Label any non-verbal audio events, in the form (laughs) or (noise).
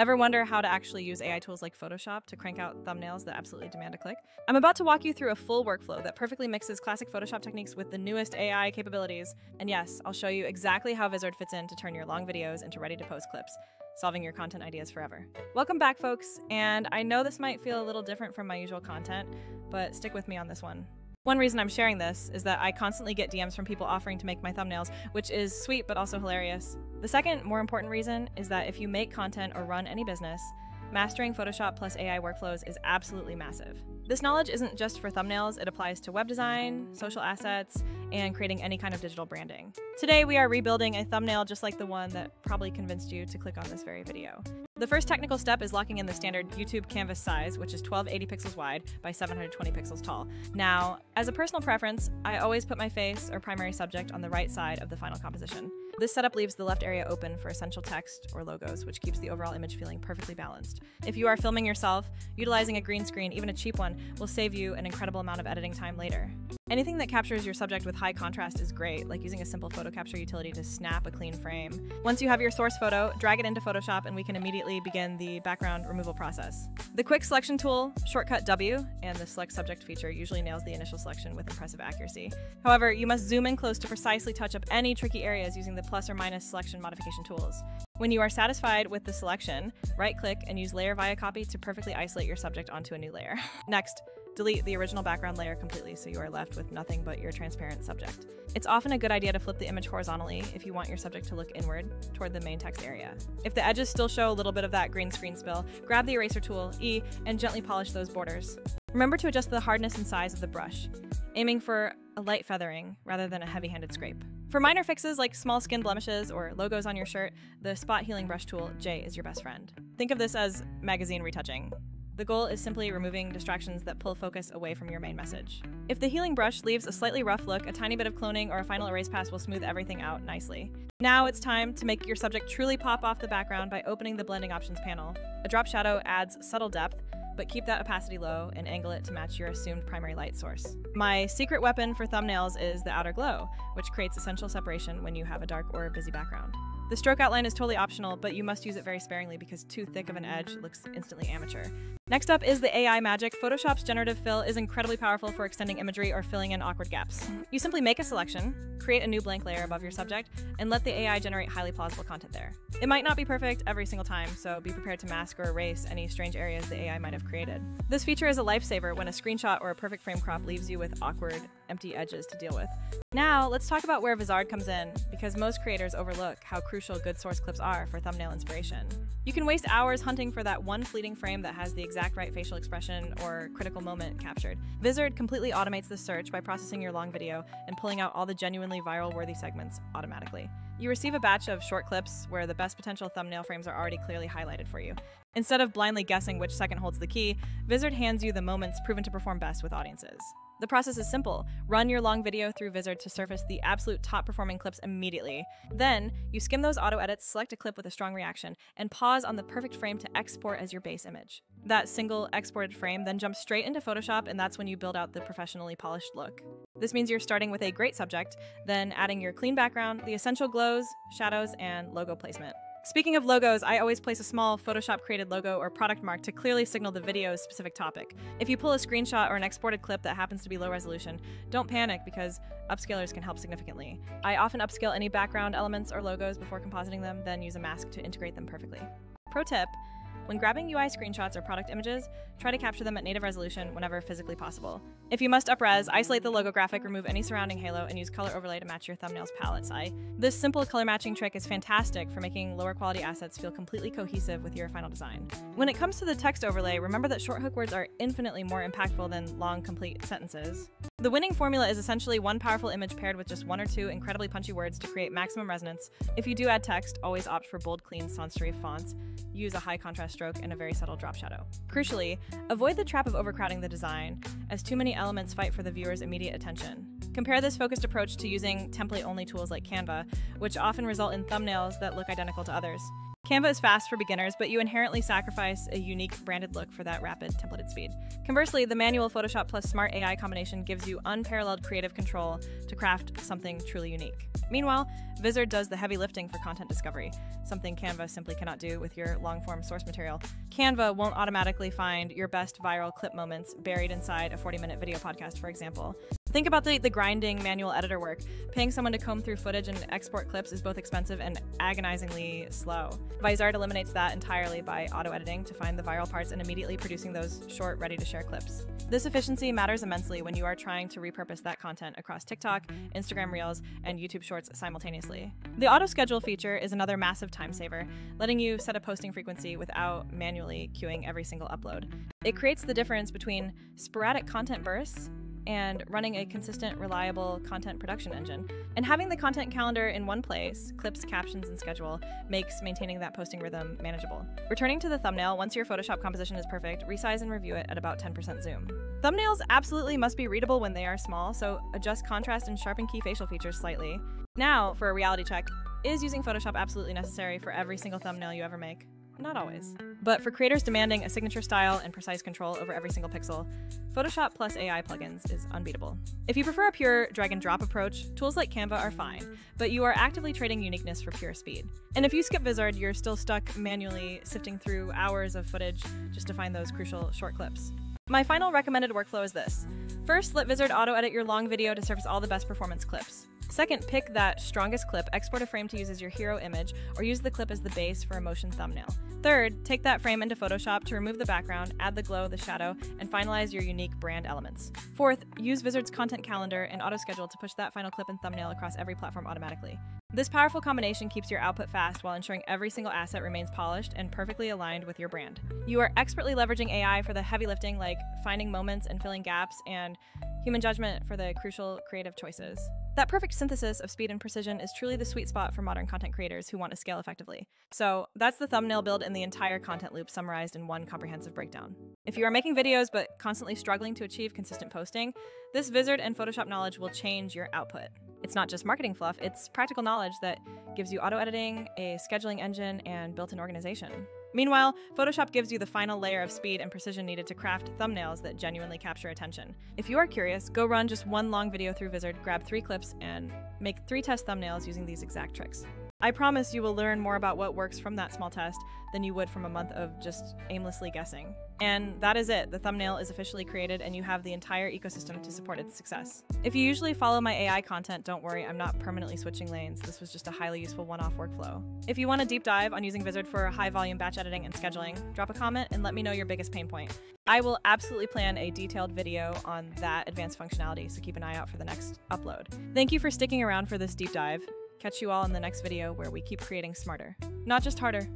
Ever wonder how to actually use AI tools like Photoshop to crank out thumbnails that absolutely demand a click? I'm about to walk you through a full workflow that perfectly mixes classic Photoshop techniques with the newest AI capabilities. And yes, I'll show you exactly how Vizard fits in to turn your long videos into ready to post clips, solving your content ideas forever. Welcome back, folks. And I know this might feel a little different from my usual content, but stick with me on this one. One reason I'm sharing this is that I constantly get DMs from people offering to make my thumbnails, which is sweet but also hilarious. The second, more important reason is that if you make content or run any business, mastering Photoshop plus AI workflows is absolutely massive. This knowledge isn't just for thumbnails, it applies to web design, social assets, and creating any kind of digital branding. Today, we are rebuilding a thumbnail just like the one that probably convinced you to click on this very video. The first technical step is locking in the standard YouTube canvas size, which is 1280 pixels wide by 720 pixels tall. Now, as a personal preference, I always put my face or primary subject on the right side of the final composition. This setup leaves the left area open for essential text or logos, which keeps the overall image feeling perfectly balanced. If you are filming yourself, utilizing a green screen, even a cheap one, will save you an incredible amount of editing time later. Anything that captures your subject with high contrast is great, like using a simple photo capture utility to snap a clean frame. Once you have your source photo, drag it into Photoshop and we can immediately begin the background removal process. The quick selection tool, shortcut W, and the select subject feature usually nails the initial selection with impressive accuracy. However, you must zoom in close to precisely touch up any tricky areas using the plus or minus selection modification tools. When you are satisfied with the selection, right click and use layer via copy to perfectly isolate your subject onto a new layer. (laughs) Next, delete the original background layer completely so you are left with nothing but your transparent subject. It's often a good idea to flip the image horizontally if you want your subject to look inward toward the main text area. If the edges still show a little bit of that green screen spill, grab the eraser tool, E, and gently polish those borders. Remember to adjust the hardness and size of the brush, aiming for a light feathering rather than a heavy-handed scrape. For minor fixes like small skin blemishes or logos on your shirt, the spot healing brush tool, J, is your best friend. Think of this as magazine retouching. The goal is simply removing distractions that pull focus away from your main message. If the healing brush leaves a slightly rough look, a tiny bit of cloning or a final erase pass will smooth everything out nicely. Now it's time to make your subject truly pop off the background by opening the blending options panel. A drop shadow adds subtle depth, but keep that opacity low and angle it to match your assumed primary light source. My secret weapon for thumbnails is the outer glow, which creates essential separation when you have a dark or busy background. The stroke outline is totally optional, but you must use it very sparingly because too thick of an edge looks instantly amateur. Next up is the AI magic. Photoshop's generative fill is incredibly powerful for extending imagery or filling in awkward gaps. You simply make a selection, create a new blank layer above your subject, and let the AI generate highly plausible content there. It might not be perfect every single time, so be prepared to mask or erase any strange areas the AI might have created. This feature is a lifesaver when a screenshot or a perfect frame crop leaves you with awkward, empty edges to deal with. Now, let's talk about where Vizard comes in, because most creators overlook how crucial good source clips are for thumbnail inspiration. You can waste hours hunting for that one fleeting frame that has the exact right facial expression or critical moment captured. Vizard completely automates the search by processing your long video and pulling out all the genuinely viral worthy segments automatically. You receive a batch of short clips where the best potential thumbnail frames are already clearly highlighted for you. Instead of blindly guessing which second holds the key, Vizard hands you the moments proven to perform best with audiences. The process is simple. Run your long video through Vizard to surface the absolute top performing clips immediately. Then, you skim those auto edits, select a clip with a strong reaction, and pause on the perfect frame to export as your base image. That single exported frame then jumps straight into Photoshop, and that's when you build out the professionally polished look. This means you're starting with a great subject, then adding your clean background, the essential glows, shadows, and logo placement. Speaking of logos, I always place a small Photoshop created logo or product mark to clearly signal the video's specific topic. If you pull a screenshot or an exported clip that happens to be low resolution, don't panic because upscalers can help significantly. I often upscale any background elements or logos before compositing them, then use a mask to integrate them perfectly. Pro tip when grabbing UI screenshots or product images, try to capture them at native resolution whenever physically possible. If you must upres, isolate the logo graphic, remove any surrounding halo, and use color overlay to match your thumbnail's palette size. This simple color matching trick is fantastic for making lower quality assets feel completely cohesive with your final design. When it comes to the text overlay, remember that short hook words are infinitely more impactful than long, complete sentences. The winning formula is essentially one powerful image paired with just one or two incredibly punchy words to create maximum resonance. If you do add text, always opt for bold, clean, sans serif fonts use a high contrast stroke and a very subtle drop shadow. Crucially, avoid the trap of overcrowding the design, as too many elements fight for the viewer's immediate attention. Compare this focused approach to using template only tools like Canva, which often result in thumbnails that look identical to others. Canva is fast for beginners, but you inherently sacrifice a unique branded look for that rapid templated speed. Conversely, the manual Photoshop plus smart AI combination gives you unparalleled creative control to craft something truly unique. Meanwhile, Vizard does the heavy lifting for content discovery, something Canva simply cannot do with your long form source material. Canva won't automatically find your best viral clip moments buried inside a 40 minute video podcast, for example. Think about the, the grinding manual editor work. Paying someone to comb through footage and export clips is both expensive and agonizingly slow. Vizard eliminates that entirely by auto editing to find the viral parts and immediately producing those short, ready to share clips. This efficiency matters immensely when you are trying to repurpose that content across TikTok, Instagram Reels, and YouTube Shorts simultaneously. The auto schedule feature is another massive time saver, letting you set a posting frequency without manually queuing every single upload. It creates the difference between sporadic content bursts and running a consistent, reliable content production engine. And having the content calendar in one place, clips, captions, and schedule, makes maintaining that posting rhythm manageable. Returning to the thumbnail, once your Photoshop composition is perfect, resize and review it at about 10% zoom. Thumbnails absolutely must be readable when they are small, so adjust contrast and sharpen key facial features slightly. Now, for a reality check, is using Photoshop absolutely necessary for every single thumbnail you ever make? Not always. But for creators demanding a signature style and precise control over every single pixel, Photoshop plus AI plugins is unbeatable. If you prefer a pure drag and drop approach, tools like Canva are fine, but you are actively trading uniqueness for pure speed. And if you skip Vizard, you're still stuck manually sifting through hours of footage just to find those crucial short clips. My final recommended workflow is this. First, let Vizard auto edit your long video to surface all the best performance clips. Second, pick that strongest clip, export a frame to use as your hero image, or use the clip as the base for a motion thumbnail. Third, take that frame into Photoshop to remove the background, add the glow, the shadow, and finalize your unique brand elements. Fourth, use Vizard's content calendar and auto schedule to push that final clip and thumbnail across every platform automatically. This powerful combination keeps your output fast while ensuring every single asset remains polished and perfectly aligned with your brand. You are expertly leveraging AI for the heavy lifting like finding moments and filling gaps and human judgment for the crucial creative choices. That perfect synthesis of speed and precision is truly the sweet spot for modern content creators who want to scale effectively. So, that's the thumbnail build and the entire content loop summarized in one comprehensive breakdown. If you are making videos but constantly struggling to achieve consistent posting, this Vizard and Photoshop knowledge will change your output. It's not just marketing fluff, it's practical knowledge that gives you auto editing, a scheduling engine, and built in organization. Meanwhile, Photoshop gives you the final layer of speed and precision needed to craft thumbnails that genuinely capture attention. If you are curious, go run just one long video through Vizard, grab three clips, and make three test thumbnails using these exact tricks. I promise you will learn more about what works from that small test than you would from a month of just aimlessly guessing. And that is it. The thumbnail is officially created and you have the entire ecosystem to support its success. If you usually follow my AI content, don't worry, I'm not permanently switching lanes. This was just a highly useful one-off workflow. If you want a deep dive on using Vizard for high volume batch editing and scheduling, drop a comment and let me know your biggest pain point. I will absolutely plan a detailed video on that advanced functionality, so keep an eye out for the next upload. Thank you for sticking around for this deep dive. Catch you all in the next video where we keep creating smarter, not just harder.